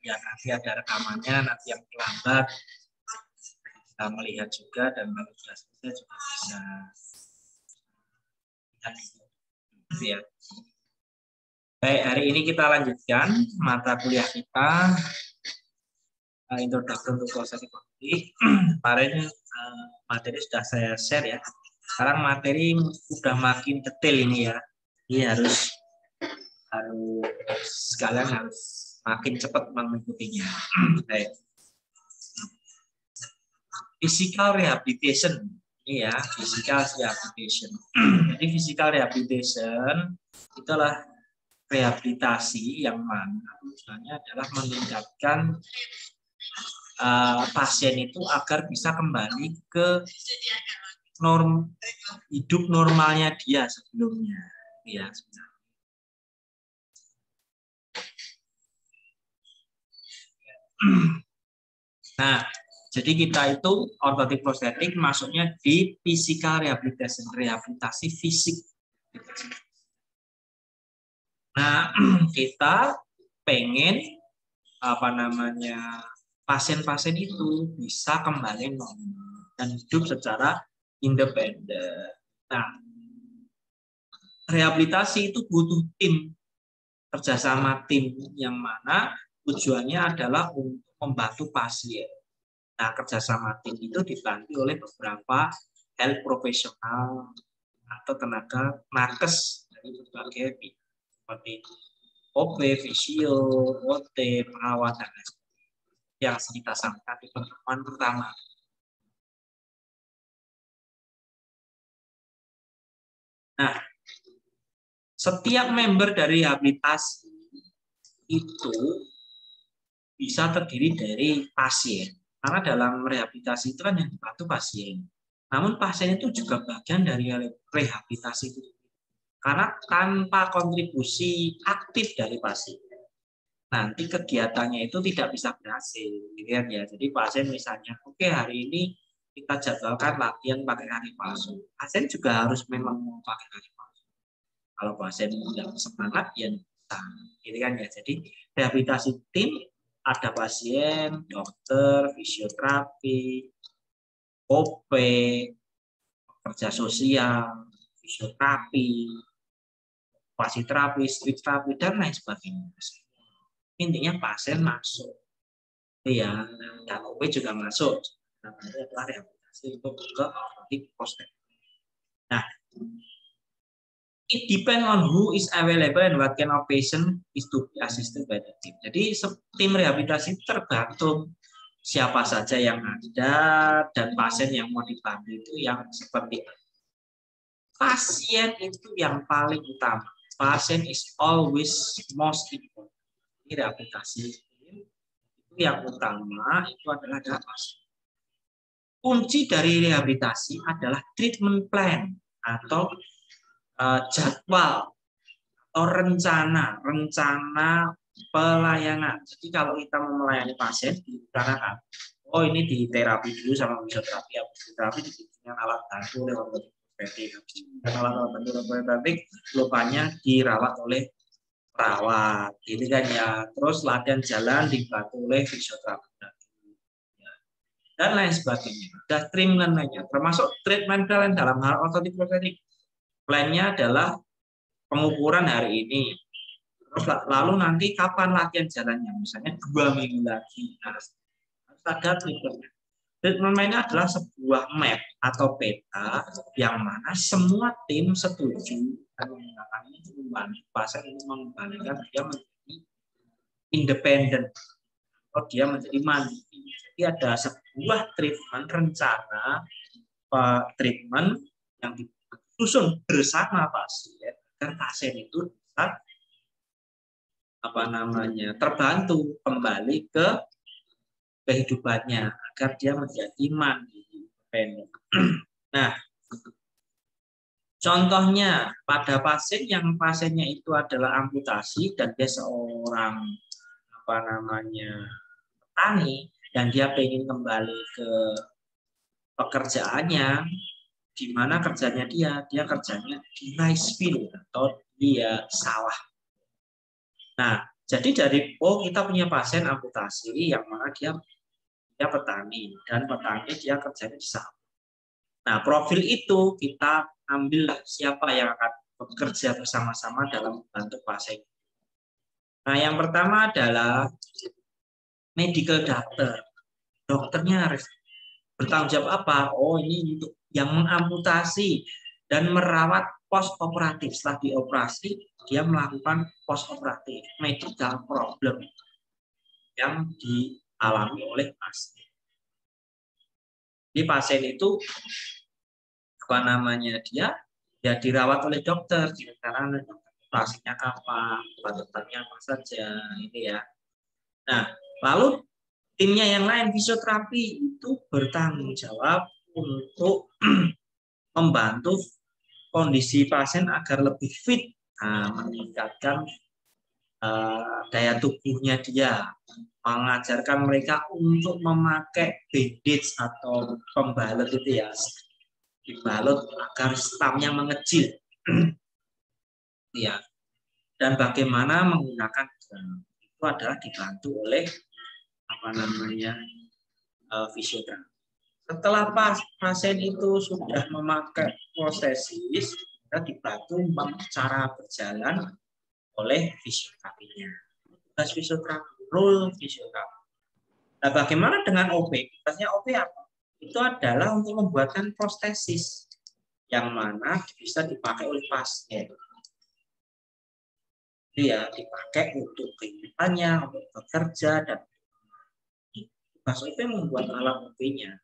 ya nanti ada rekamannya nanti yang terlambat kita melihat juga dan kalau sudah selesai juga bisa ya. Baik, hari ini kita lanjutkan mata kuliah kita uh, Introduction to Causative Economics. Kemarin uh, materi sudah saya share ya. Sekarang materi sudah makin detail ini ya. Ini harus harus sekalian harus makin cepat mengikutinya. Baik. Physical rehabilitation ini ya, physical rehabilitation. Jadi physical rehabilitation itulah rehabilitasi yang mana tujuannya adalah meningkatkan uh, pasien itu agar bisa kembali ke norm hidup normalnya dia sebelumnya ya Nah, jadi kita itu ortotik prostetik masuknya di physical rehabilitation, rehabilitasi fisik. Nah, kita pengen apa namanya pasien-pasien itu bisa kembali normal dan hidup secara independen. Nah, rehabilitasi itu butuh tim kerjasama tim yang mana tujuannya adalah untuk membantu pasien. Nah, kerjasama tim itu dibantu oleh beberapa health profesional atau tenaga nakes dari berbagai pihak seperti OP, fisio, OT, perawat, dan lain yang kita sampaikan di pertemuan pertama. Nah, setiap member dari rehabilitasi itu bisa terdiri dari pasien. Karena dalam rehabilitasi itu kan yang dibantu pasien. Namun pasien itu juga bagian dari rehabilitasi itu. Karena tanpa kontribusi aktif dari pasien, nanti kegiatannya itu tidak bisa berhasil. Gitu kan ya. Jadi pasien misalnya, oke okay, hari ini kita jadwalkan latihan pakai kaki palsu. Pasien juga harus memang mau pakai kaki palsu. Kalau pasien tidak semangat, ya. Gitu kan ya. Jadi rehabilitasi tim ada pasien, dokter, fisioterapi, OP, kerja sosial, fisioterapi, terapi, street terapi, dan lain sebagainya. Intinya pasien masuk. Iya, dan OP juga masuk. Namanya adalah rehabilitasi untuk ke. Nah, it depend on who is available and what kind of patient is to be assisted by the team. Jadi tim rehabilitasi tergantung siapa saja yang ada dan pasien yang mau dibantu itu yang seperti pasien itu yang paling utama. Pasien is always most important. Ini rehabilitasi itu yang utama itu adalah pasien. Kunci dari rehabilitasi adalah treatment plan atau uh, jadwal atau rencana, rencana pelayanan. Jadi kalau kita mau melayani pasien diutarakan, oh ini di terapi dulu sama fisioterapi, ya fisioterapi dengan alat bantu oleh ortopedik, dan alat-alat bantu ortopedik lukanya dirawat oleh perawat, gitu kan ya. Terus latihan jalan dibantu oleh fisioterapi dan lain sebagainya. Dan treatment lainnya, termasuk treatment dalam hal ortotik prostetik Plannya adalah pengukuran hari ini. Terus lalu nanti kapan latihan jalannya? Misalnya dua minggu lagi. Nah, harus ada treatment. Treatment mainnya adalah sebuah map atau peta yang mana semua tim setuju dan menggunakan ini pasien ini mengembalikan dia menjadi independen atau dia menjadi mandiri. Jadi ada sebuah treatment rencana treatment yang susun bersama pasien agar pasien itu bisa apa namanya terbantu kembali ke kehidupannya agar dia menjadi mandiri Nah, contohnya pada pasien yang pasiennya itu adalah amputasi dan dia seorang apa namanya petani dan dia ingin kembali ke pekerjaannya di mana kerjanya dia? Dia kerjanya di rice field atau dia sawah. Nah, Jadi dari oh kita punya pasien amputasi yang mana dia dia petani dan petani dia kerjanya di sawah. Nah, profil itu kita ambil siapa yang akan bekerja bersama-sama dalam membantu pasien. Nah, yang pertama adalah medical doctor. Dokternya harus bertanggung jawab apa? Oh, ini untuk yang mengamputasi dan merawat post operatif. Setelah dioperasi, dia melakukan post operatif medical problem yang dialami oleh pasien. Di pasien itu apa namanya dia ya dirawat oleh dokter, karena operasinya kapan, obat-obatnya apa saja, ini ya. Nah, lalu timnya yang lain fisioterapi itu bertanggung jawab untuk membantu kondisi pasien agar lebih fit, nah, meningkatkan uh, daya tubuhnya dia, mengajarkan mereka untuk memakai bandage atau pembalut itu ya, dibalut agar stamnya mengecil. ya. Dan bagaimana menggunakan itu adalah dibantu oleh apa namanya uh, fisioterapi. Setelah pas, pasien itu sudah memakai prostesis, kita dibantu cara berjalan oleh fisioterapinya. Tugas fisioterapi, rule fisioterapi. Nah, bagaimana dengan OP? Tugasnya OP apa? Itu adalah untuk membuatkan prostesis yang mana bisa dipakai oleh pasien. Dia dipakai untuk kehidupannya, untuk bekerja, dan tugas OP membuat alat OP-nya.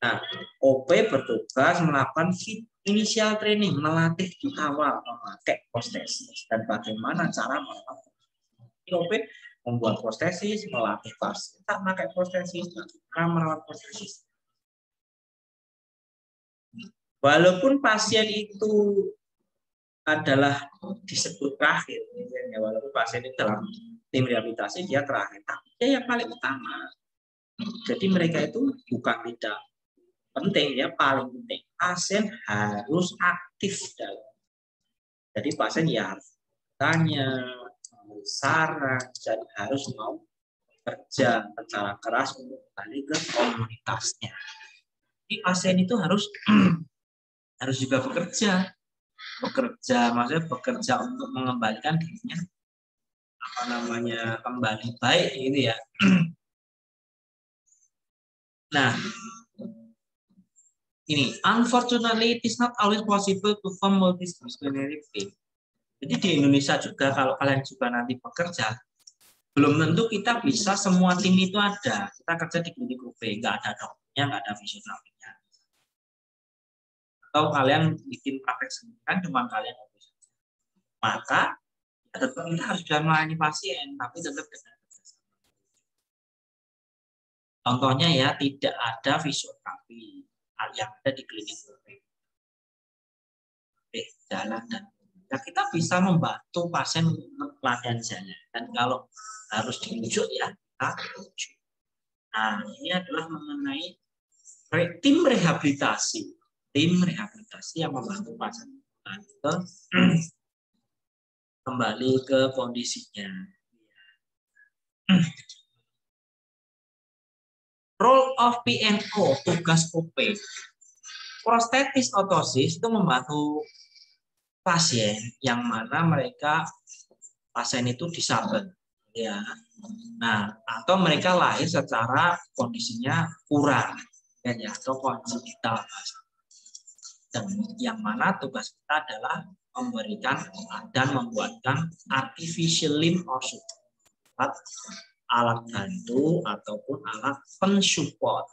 Nah, OP bertugas melakukan fit initial training, melatih di awal memakai prostesis dan bagaimana cara melakukan OP membuat prostesis, melatih pasien. Tak memakai prostesis, cara merawat prostesis. Walaupun pasien itu adalah disebut terakhir, ya, walaupun pasien itu dalam tim rehabilitasi dia terakhir, tapi dia yang paling utama. Jadi mereka itu bukan tidak penting ya, paling penting. Pasien harus aktif dalam. Jadi pasien ya harus tanya, saran, dan harus mau kerja secara keras untuk kembali ke komunitasnya. Jadi pasien itu harus harus juga bekerja, bekerja maksudnya bekerja untuk mengembalikan dirinya apa namanya kembali baik ini ya Nah, ini unfortunately it is not always possible to form multidisciplinary team. Jadi di Indonesia juga kalau kalian juga nanti bekerja, belum tentu kita bisa semua tim itu ada. Kita kerja di klinik UV, nggak ada dokternya, nggak ada fisioterapinya. Atau kalian bikin praktek sendiri kan cuma kalian Maka ya tetap kita harus bisa melayani pasien, tapi tetap dengan Contohnya ya tidak ada fisioterapi yang ada di klinik jalan dan ya kita bisa membantu pasien pelatihan jalan dan kalau harus dirujuk ya kita rujuk. Nah ini adalah mengenai tim rehabilitasi, tim rehabilitasi yang membantu pasien ke kembali ke kondisinya. Role of PNO, tugas OP. Prostetis otosis itu membantu pasien yang mana mereka pasien itu disabel ya. Nah, atau mereka lahir secara kondisinya kurang ya, ya atau konjenital dan yang mana tugas kita adalah memberikan dan membuatkan artificial limb support alat bantu ataupun alat pensupport.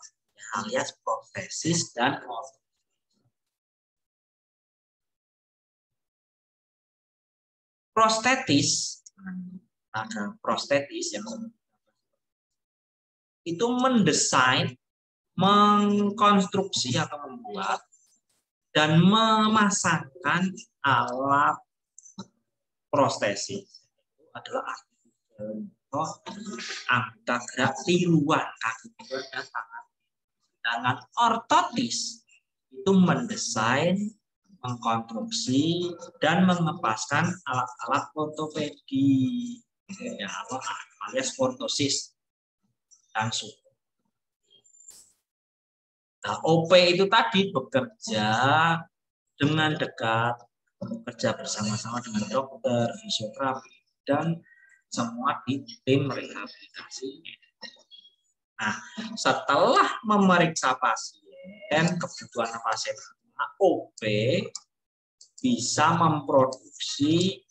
Alias protesis dan prostetis ada prostetis yang itu mendesain mengkonstruksi atau membuat dan memasangkan alat prostesis itu adalah oh anggota gerak tiruan kaki dan tangan. Sedangkan ortotis itu mendesain, mengkonstruksi, dan mengepaskan alat-alat ortopedi. ya, alias kortosis langsung. Nah, OP itu tadi bekerja dengan dekat, bekerja bersama-sama dengan dokter, fisioterapi, dan semua di tim rehabilitasi. Nah, setelah memeriksa pasien, kebutuhan pasien OP bisa memproduksi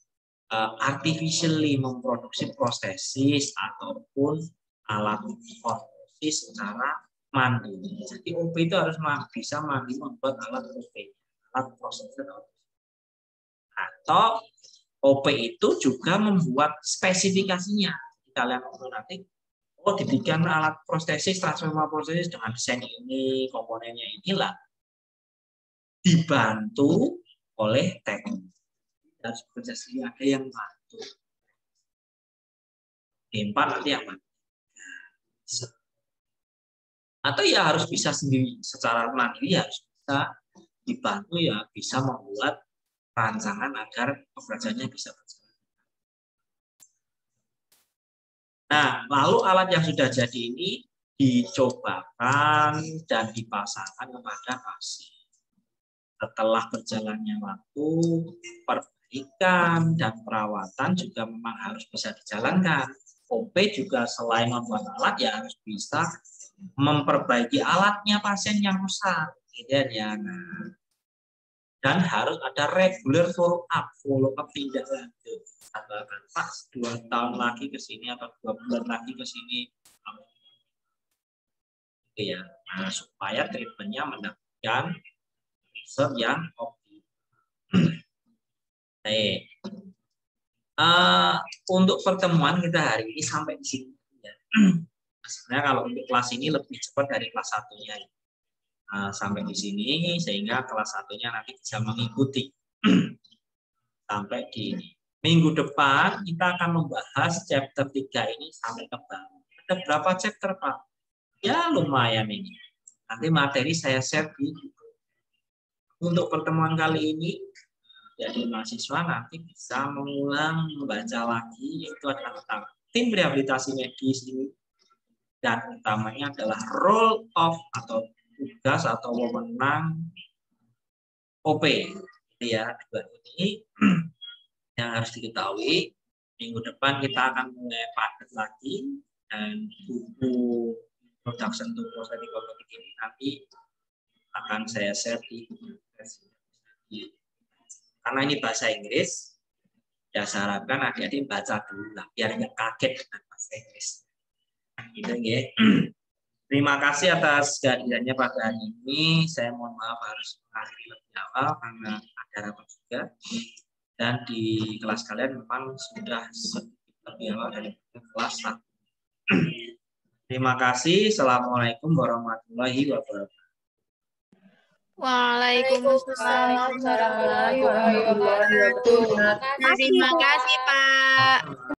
uh, artificially memproduksi prostesis ataupun alat ortosis secara mandiri. Jadi OP itu harus bisa mandiri membuat alat OP, alat prostesis atau OP itu juga membuat spesifikasinya. Kalian nanti, oh dibikin alat prostesis, transformer prostesis dengan desain ini, komponennya inilah, dibantu oleh teknik. Bekerja sendiri, ada yang bantu. Empat nanti bantu. Atau ya harus bisa sendiri, secara mandiri harus bisa dibantu ya bisa membuat rancangan agar pekerjaannya bisa berjalan. Nah, lalu alat yang sudah jadi ini dicobakan dan dipasangkan kepada pasien. Setelah berjalannya waktu, perbaikan dan perawatan juga memang harus bisa dijalankan. OP juga selain membuat alat ya harus bisa memperbaiki alatnya pasien yang rusak. Gitu ya. Nah, dan harus ada regular follow up, follow up tindak lanjut. Tambahkan pas dua tahun lagi ke sini atau dua bulan lagi ke sini, ya, nah, supaya treatmentnya mendapatkan result yang optimal. Baik. Uh, untuk pertemuan kita hari ini sampai di sini. Ya. Sebenarnya kalau untuk kelas ini lebih cepat dari kelas satunya. Ya. Nah, sampai di sini sehingga kelas satunya nanti bisa mengikuti sampai di minggu depan kita akan membahas chapter 3 ini sampai ke bawah. Ada berapa chapter Pak? Ya lumayan ini. Nanti materi saya share di Untuk pertemuan kali ini jadi mahasiswa nanti bisa mengulang membaca lagi yaitu adalah tentang tim rehabilitasi medis ini dan utamanya adalah role of atau tugas atau wewenang OP ya dua ini yang harus diketahui minggu depan kita akan mulai padat lagi dan buku production to prosthetic orthotic ini nanti akan saya share di karena ini bahasa Inggris ya saya harapkan adik-adik baca dulu lah biar nggak kaget dengan bahasa Inggris. Gitu ya Terima kasih atas kehadirannya pada hari ini. Saya mohon maaf harus mengakhiri lebih awal karena ada rapat juga. Dan di kelas kalian memang sudah lebih awal dari kelas 1. Terima kasih. Assalamualaikum warahmatullahi wabarakatuh. Waalaikumsalam warahmatullahi wabarakatuh. Terima kasih, Pak.